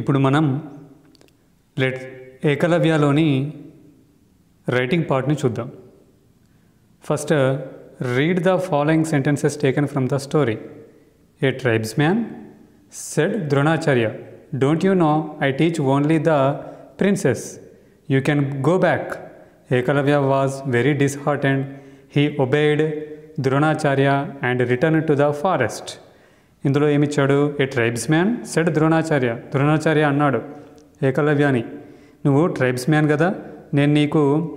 ఇప్పుడు మనం let ఏకలవ్యలోని writing పార్ట్ని చూద్దాం. First read the following sentences taken from the story a tribesman said Dronacharya don't you know I teach only the princes you can go back Ekalavya was very disheartened he obeyed Dronacharya and return to the forest ఇందులో ఏమిచ్చాడు? A tribesman said Dronacharya. Dronacharya అన్నాడు ఏకలవ్యాని నువ్వు tribes man కదా? నేను నీకు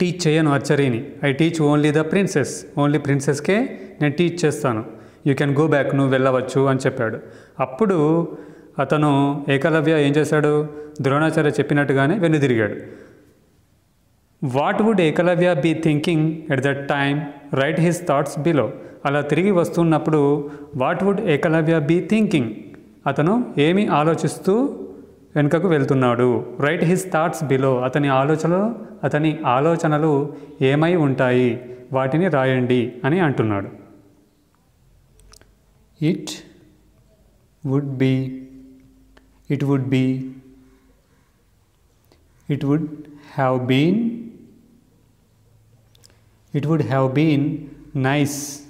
teach చేయను ఆర్చరీని. I teach only the princes. Only ప్రిన్సెస్కే నేను teach చేస్తాను. యూ కెన్ గో బ్యాక్ నువ్వు వెళ్ళవచ్చు అని చెప్పాడు. అప్పుడు అతను ఏకలవ్య ఏం చేశాడు? ద్రోణాచార్య చెప్పినట్టుగానే వెనుదిరిగాడు what would Ekalavya be thinking at that time write his thoughts below అలా తిరిగి వస్తున్నప్పుడు what would Ekalavya be thinking అతను ఏమి ఆలోచిస్తూ వెనుకకు వెళ్తున్నాడు? రైట్ హిస్ థాట్స్ బిలో అతని ఆలోచనలు అతని ఆలోచనలు ఏమై ఉంటాయి? వాటిని రాయండి అని అంటున్నాడు. It would be it would be it would have been it would have been nice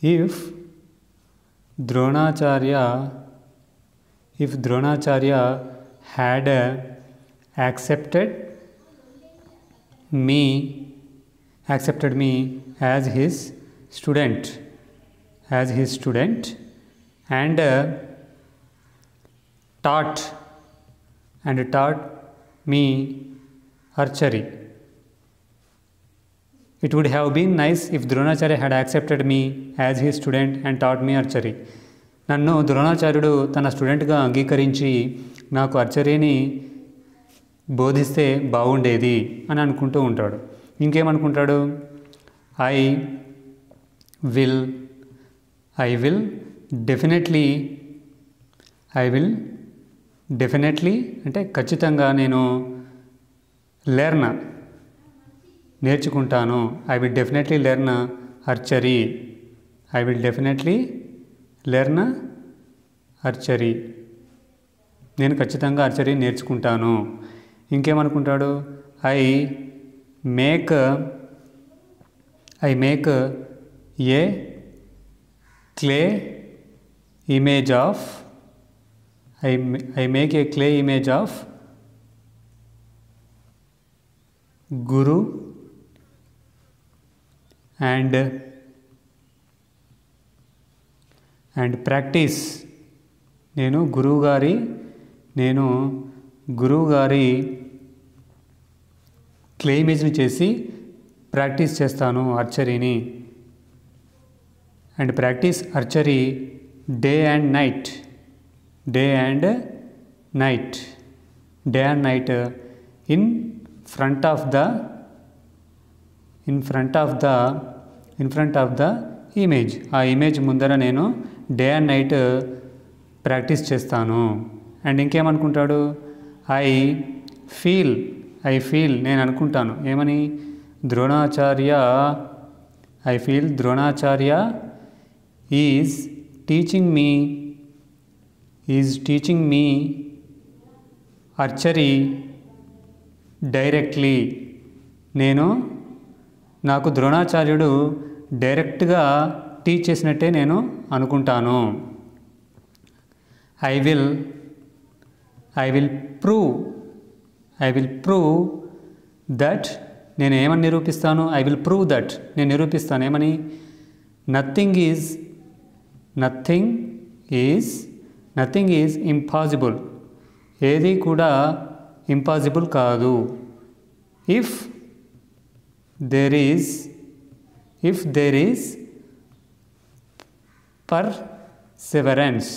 if Dronacharya if Dronacharya had uh, accepted me accepted me as his student as his student and uh, taught and taught me archery It would have been nice if Dronacharya had accepted me as his student and taught me archery. నన్ను ద్రోణాచార్యుడు తన స్టూడెంట్గా అంగీకరించి నాకు అర్చరీని బోధిస్తే బాగుండేది అని అనుకుంటూ ఉంటాడు. ఇంకేమనుకుంటాడు? I will I will definitely I will definitely అంటే ఖచ్చితంగా నేను లెర్న్ నేర్చుకుంటాను. I will definitely learn archery I will definitely learn archery నేను ఖచ్చితంగా అర్చరీ నేర్చుకుంటాను. ఇంకేమనుకుంటాడు? I make I make a clay image of I I make a clay image of guru and and practise. నేను గురువుగారి నేను గురువుగారి క్లెయిమేజ్ని చేసి ప్రాక్టీస్ చేస్తాను ఆర్చరీని and practise archery day and night. Day and night. Day and night in front of the in front of the in front of the image ఆ image ముందర నేను డే అండ్ నైట్ ప్రాక్టీస్ చేస్తాను. And ఇంకేమనుకుంటాడు? I feel I feel నేను అనుకుంటాను. ఏమని? Dronacharya I feel Dronacharya is teaching me is teaching me archery directly నేను నాకు ద్రోణాచార్యుడు డైరెక్ట్గా టీచ్ చేసినట్టే నేను అనుకుంటాను. I will I will prove I will prove that నేను ఏమని నిరూపిస్తాను? ఐ విల్ ప్రూవ్ దట్ నేను నిరూపిస్తాను. ఏమని? Nothing is nothing is nothing is impossible. ఏది కూడా ఇంపాసిబుల్ కాదు. If there is if there is perseverance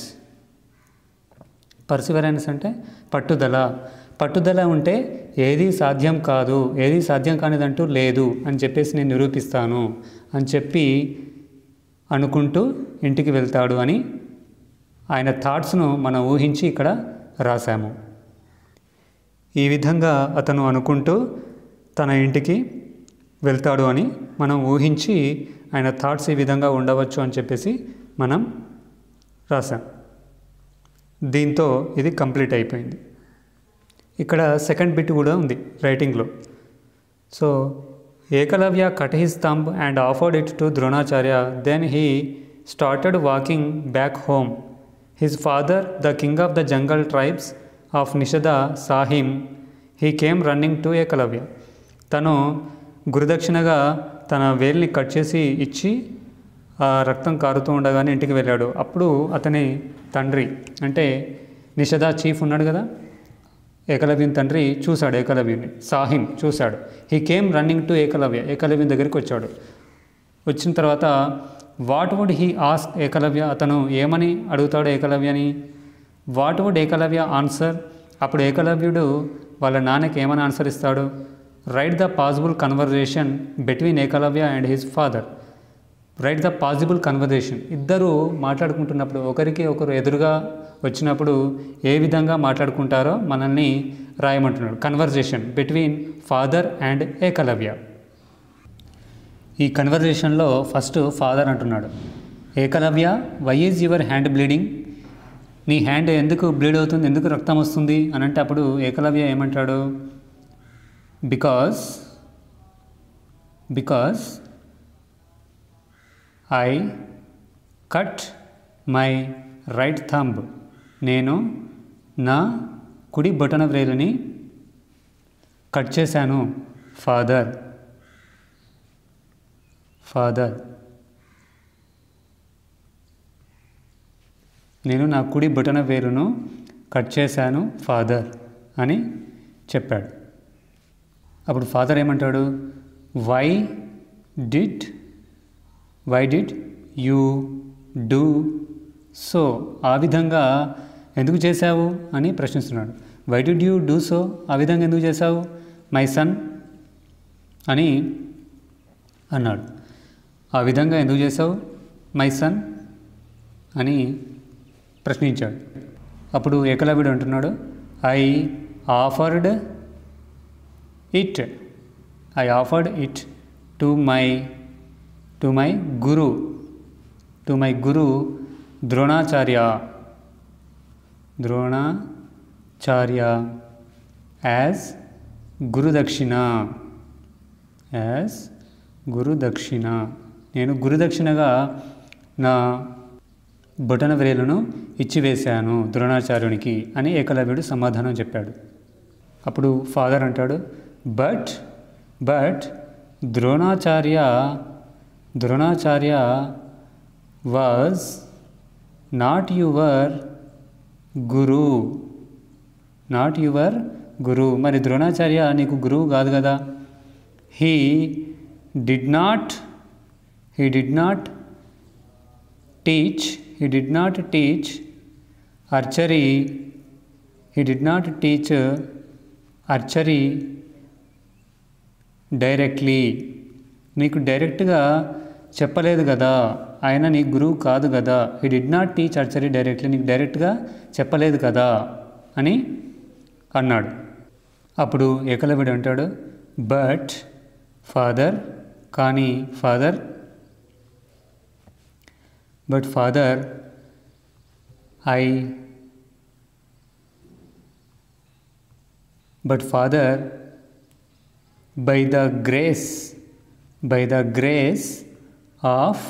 perseverance అంటే పట్టుదల. పట్టుదల ఉంటే ఏది సాధ్యం కాదు ఏది సాధ్యం కానిదంటూ లేదు అని చెప్పేసి నేను నిరూపిస్తాను అని చెప్పి అనుకుంటూ ఇంటికి వెళ్తాడు అని ఆయన థాట్స్ను మనం ఊహించి ఇక్కడ రాశాము. ఈ విధంగా అతను అనుకుంటూ తన ఇంటికి వెళ్తాడు అని మనం ఊహించి ఆయన థాట్స్ ఈ విధంగా ఉండవచ్చు అని చెప్పేసి మనం రాశాం. దీంతో ఇది కంప్లీట్ అయిపోయింది. ఇక్కడ సెకండ్ బిట్ కూడా ఉంది రైటింగ్లో so Ekalavya cut his thumb and offered it to Dronacharya. Then he started walking back home his father the king of the jungle tribes of Nishada saw him he came running to Ekalavya తను గురుదక్షిణగా తన వేలిని cut చేసి ఇచ్చి ఆ రక్తం కారుతూ ఉండగానే ఇంటికి వెళ్ళాడు. అప్పుడు అతని తండ్రి అంటే నిషద చీఫ్ ఉన్నాడు కదా ఏకలవ్యం తండ్రి చూశాడు ఏకలవ్యుని సాహిం చూశాడు. He came running to Ekalavya ఏకలవ్యం దగ్గరికి వచ్చాడు. వచ్చిన తర్వాత what would he ask Ekalavya? అతను ఏమని అడుగుతాడు ఏకలవ్యని? వాట్ వుడ్ ఏకలవ్య ఆన్సర్ అప్పుడు ఏకలవ్యుడు వాళ్ళ నాన్నకి ఏమని ఆన్సర్ ఇస్తాడు? Write the possible conversation between Ekalavya and his father write the possible conversation ఇద్దరు మాట్లాడుకుంటున్నప్పుడు ఒకరికి ఒకరు ఎదురుగా వచ్చినప్పుడు ఏ విధంగా మాట్లాడుకుంటారో మనల్ని రాయమంటున్నాడు. Conversation between father and Ekalavya ఈ కన్వర్జేషన్లో ఫస్ట్ ఫాదర్ అంటున్నాడు. Ekalavya why is your hand bleeding నీ హ్యాండ్ ఎందుకు బ్లీడ్ అవుతుంది? ఎందుకు రక్తం వస్తుంది? అని అంటే అప్పుడు ఏకలవ్య ఏమంటాడు? Because because I cut my right thumb నేను నా కుడి బొటన వ్రేలని కట్ చేశాను. ఫాదర్ ఫాదర్ నేను నా కుడి బొటన వేలును కట్ చేశాను. ఫాదర్ అని చెప్పాడు. అప్పుడు ఫాదర్ ఏమంటాడు? Why did why did you do so? ఆ విధంగా ఎందుకు చేశావు? అని ప్రశ్నిస్తున్నాడు. Why did you do so? ఆ విధంగా ఎందుకు చేశావు మై సన్? అని అన్నాడు. ఆ విధంగా ఎందుకు చేశావు మై సన్? అని ప్రశ్నించాడు. అప్పుడు ఏకలవ్యుడు అంటున్నాడు. I offered it I offered it to my to my guru to my guru Dronacharya Dronacharya as gurudakshina as gurudakshina నేను గురుదక్షిణగా నా బొటన వ్రేలను ఇచ్చివేశాను ద్రోణాచార్యునికి అని ఏకలవ్యుడు సమాధానం చెప్పాడు. అప్పుడు ఫాదర్ అంటాడు but but Dronacharya Dronacharya was not your guru not your guru మరి ద్రోణాచార్య నీకు గురువు కాదు కదా. He did not he did not teach he did not teach archery. He did not teach archery. Directly. నీకు డైరెక్ట్గా చెప్పలేదు కదా ఆయన నీ గురువు కాదు కదా. He did not teach archery directly నీకు డైరెక్ట్గా చెప్పలేదు కదా అని అన్నాడు. అప్పుడు ఏకలవిడు అంటాడు బట్ ఫాదర్ కానీ father but father I but father by the grace by the grace of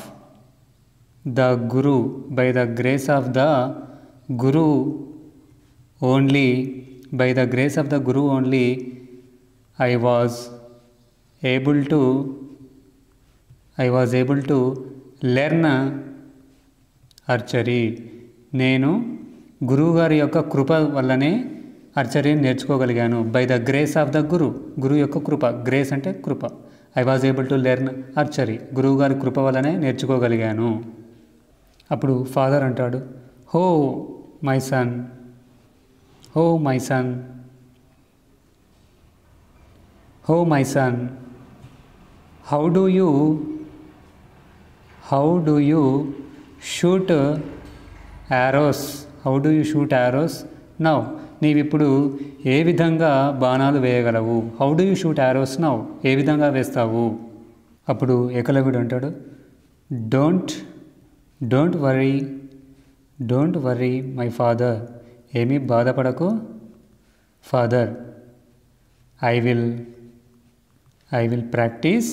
the guru by the grace of the guru only by the grace of the guru only I was able to I was able to learn archery నేను గురువుగారి యొక్క కృప వల్లనే archery నేర్చుకోగలిగాను. By the grace of the guru గురువు యొక్క కృప. Grace అంటే కృప. I was able to learn archery గురువుగారి కృప వల్లనే నేర్చుకోగలిగాను. అప్పుడు ఫాదర్ అంటాడు హో my son oh my son oh my son how do you how do you shoot arrows how do you shoot arrows now నీవిప్పుడు ఏ విధంగా బాణాలు వేయగలవు? How do you shoot arrows now ఏ విధంగా వేస్తావు? అప్పుడు ఏకలవ్యుడు అంటాడు don't don't worry don't worry my father ఏమీ బాధపడకు father I will I will practice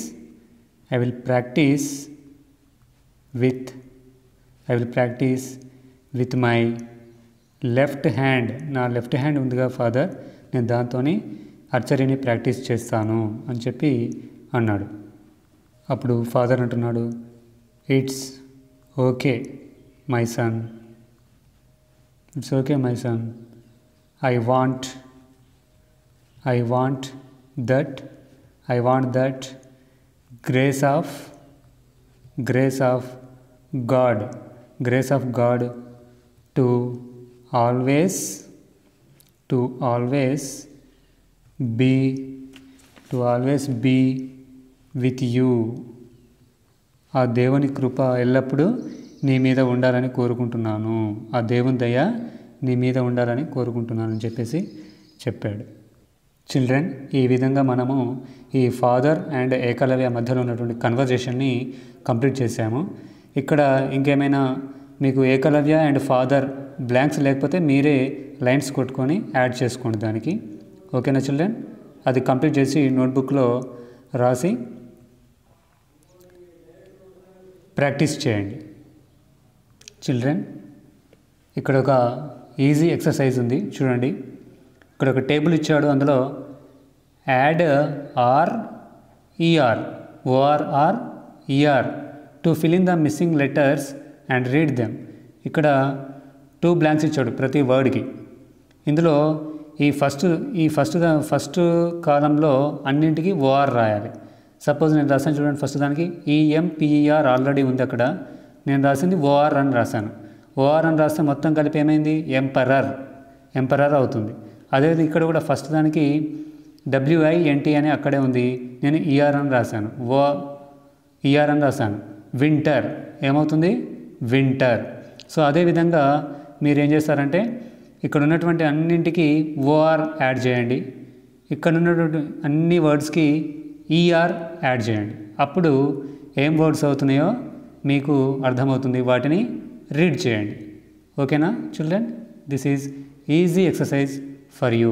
I will practice with I will practice with my left hand నా లెఫ్ట్ హ్యాండ్ ఉందిగా father నేను దాంతో అర్చరీని ప్రాక్టీస్ చేస్తాను అని చెప్పి అన్నాడు. అప్పుడు ఫాదర్ అంటున్నాడు it's okay my son. It's okay my son. I want I want that I want that grace of grace of God grace of God to always to always be to always be with you ఆ దేవుని కృప ఎల్లప్పుడూ నీ మీద ఉండాలని కోరుకుంటున్నాను. ఆ దేవుని దయ నీ మీద ఉండాలని కోరుకుంటున్నాను అని చెప్పేసి చెప్పాడు. చిల్డ్రన్ ఈ విధంగా మనము ఈ ఫాదర్ అండ్ ఏకలవ్య మధ్యలో ఉన్నటువంటి కన్వర్జేషన్ని కంప్లీట్ చేశాము. ఇక్కడ ఇంకేమైనా మీకు ఏకలవ్య అండ్ ఫాదర్ బ్లాంక్స్ లేకపోతే మీరే లైన్స్ కొట్టుకొని యాడ్ చేసుకోండి దానికి. ఓకేనా చిల్డ్రన్? అది కంప్లీట్ చేసి నోట్బుక్లో రాసి ప్రాక్టీస్ చేయండి. చిల్డ్రన్ ఇక్కడ ఒక ఈజీ ఎక్సర్సైజ్ ఉంది చూడండి. ఇక్కడ ఒక టేబుల్ ఇచ్చాడు అందులో add R E R O R R E R to fill in the missing letters and read them ఇక్కడ టూ బ్లాంక్స్ ఇచ్చాడు ప్రతి వర్డ్కి ఇందులో ఈ ఫస్ట్ ఈ ఫస్ట్ దా- ఫస్ట్ కాలంలో అన్నింటికి ఓఆర్ రాయాలి. సపోజ్ నేను రాసాను చూడండి ఫస్ట్ దానికి ఈఎంపిఈఆర్ ఆల్రెడీ ఉంది అక్కడ. నేను రాసింది ఓఆర్ అని రాశాను. ఓఆర్ అని రాస్తే మొత్తం కలిపి ఏమైంది? ఎంపరర్ ఎంపరర్ అవుతుంది. అదేవిధంగా ఇక్కడ కూడా ఫస్ట్ దానికి డబ్ల్యూఐఎన్టీ అని అక్కడే ఉంది. నేను ఈఆర్ అని రాశాను. ఓ ఈఆర్ అని రాశాను. వింటర్ ఏమవుతుంది? వింటర్. సో అదేవిధంగా మీరు ఏం చేస్తారంటే ఇక్కడ ఉన్నటువంటి అన్నింటికి ఓఆర్ యాడ్ చేయండి. ఇక్కడ ఉన్నటువంటి అన్ని వర్డ్స్కి ఈఆర్ యాడ్ చేయండి. అప్పుడు ఏం వర్డ్స్ అవుతున్నాయో మీకు అర్థమవుతుంది. వాటిని రీడ్ చేయండి. ఓకేనా children? This is easy exercise for you.